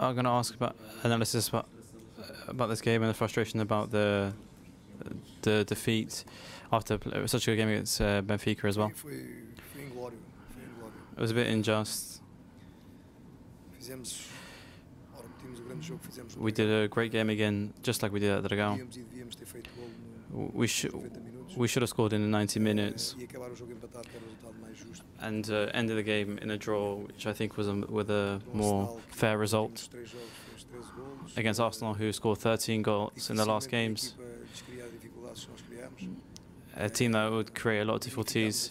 are going to ask about analysis about about this game and the frustration about the the defeat after such a good game against uh, Benfica as well. Foi, foi inglório, foi inglório. It was a bit unjust. We did a great game again, just like we did at Dragão. Devíamos devíamos ter feito gol no, We should we should have scored in the 90 Eh, minutes acabar o jogo empatado, que era o resultado mais justo. and uh, ended the game in a draw, which I think was a, with a more fair result últimos três jogos fez 13 golos. against Arsenal, who scored 13 goals in the last games. dificilmente a equipa lhes criar dificuldades que nós criámos. A team that would create a lot of difficulties.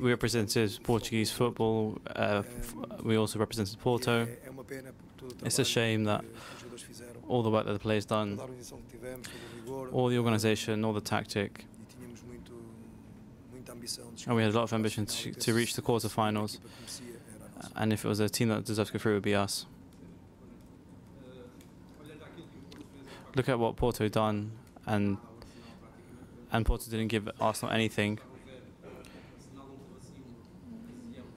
We represented Portuguese football. Uh, we also represented Porto. It's a shame that all the work that the players done, all the organisation, all the tactic, and we had a lot of ambition to, to reach the quarterfinals. And if it was a team that deserved to go through, it would be us. Look at what Porto done, and and Porto didn't give Arsenal anything.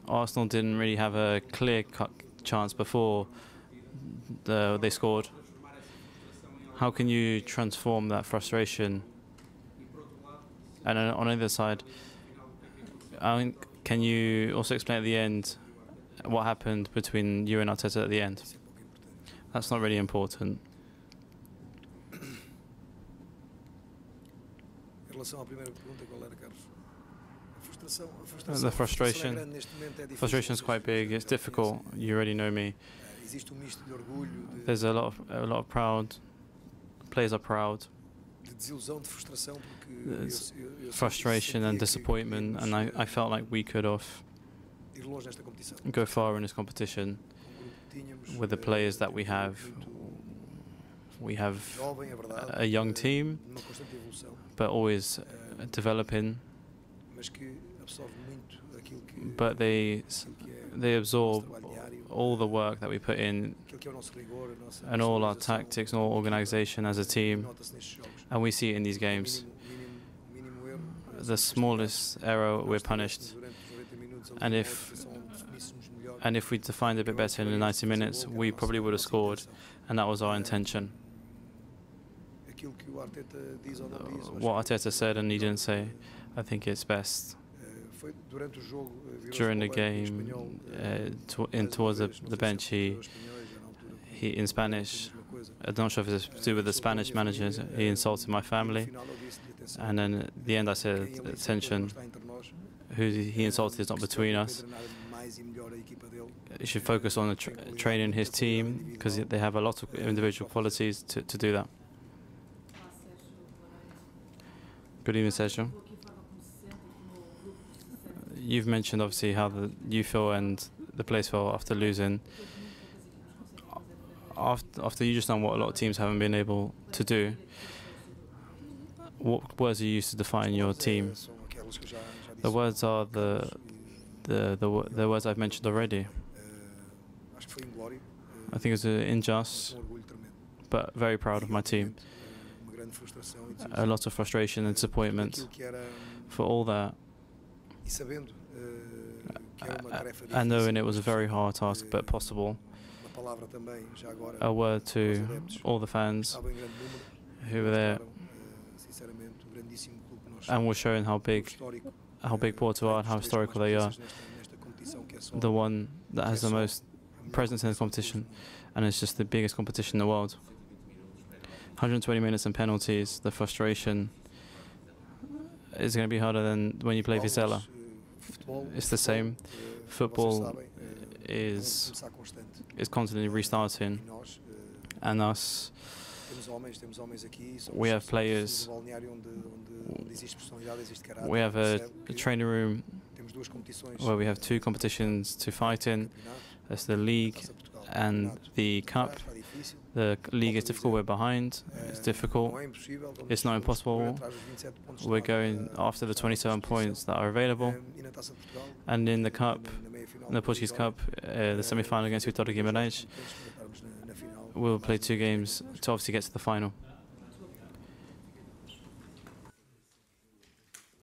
Arsenal didn't really have a clear cut chance before the, they scored. How can you transform that frustration? And on either side, I mean, can you also explain at the end what happened between you and Arteta at the end? That's not really important. The frustration. é grande neste momento, é difícil, Frustration's vocês- quite big. It's difficult. You already know me. Eh, um misto de orgulho, de, There's a lot of a lot of proud. Players are proud. de desilusão, de frustração, porque eu, There's eu, eu senti- Frustration and disappointment, and I, I felt like we could have eh, ir longe nesta competição. go far in this competition Com o grupo que tínhamos, with the eh, players that we have. We have jovem, é verdade, a young eh, team, numa constante evolução, but always eh, developing. Mas que absorve muito aquilo que, But they s- aquilo que é they absorb all the work that we put in aquilo que é o nosso rigor, a nossa and all our tactics and all organisation as a team, nota-se nestes jogos. and we see it in these games. The smallest error, we're punished. tivemos durante os 90 minutos ali And if- definíssemos. Um and if we defined a bit better in the 90 minutes, we probably would have scored, and that was our intention. Aquilo que o Arteta diz ou não uh, diz, eu acho What Arteta said and he didn't say, I think it's best during the para o banco o game, eh, uh, towards the, the bench, he, porque os espanhóis, já na altura, he in Spanish, a mesma coisa. I'm not sure if it's to do with the Spanish managers, he insulted my family, disse-lhe, atenção, and then at the end I said, attention, está entre nós, who he insulted is not between us. treinar mais melhor a equipa dele. He should focus on the tra- training his team because they have a lot of individual qualities to, to do that. Good evening, Sergio. You've mentioned obviously how the, you feel and the players feel after losing. After, after you just done what a lot of teams haven't been able to do, what words are you used to define your team? The words are the the the, the words I've mentioned already. I think it's uh, unjust, but very proud of my team. A lot of frustration and disappointment for all that, and knowing it was a very hard eh, task, but possible. Uma palavra também, já agora, A word to all the fans estavam em grande número, who were there eh, sinceramente, o grandíssimo clube que nós and were showing how big, how big eh, Porto are and how historical they are. potências nesta- nesta competição, que é só The one that has the most presence in the competition, de todos os and it's just the biggest competition in the world. 120 minutes and penalties. The frustration is going to be harder than when you play Vizela. It's the same. Football eh, é um is is constantly restarting, eh, and us temos homens, temos homens aqui, somos, We have players. we have a, a training room Temos duas competições. where we have two competitions to fight in. That's the league Taça de Portugal, and the cup. The league is difficult. We're behind. It's difficult. It's not impossible. atrás dos 27 pontos We're going after the 27 points that are available. And in the cup, in the Portuguese Cup, uh, the semi-final against Vitória Guimarães, we'll play two games to obviously get to the final.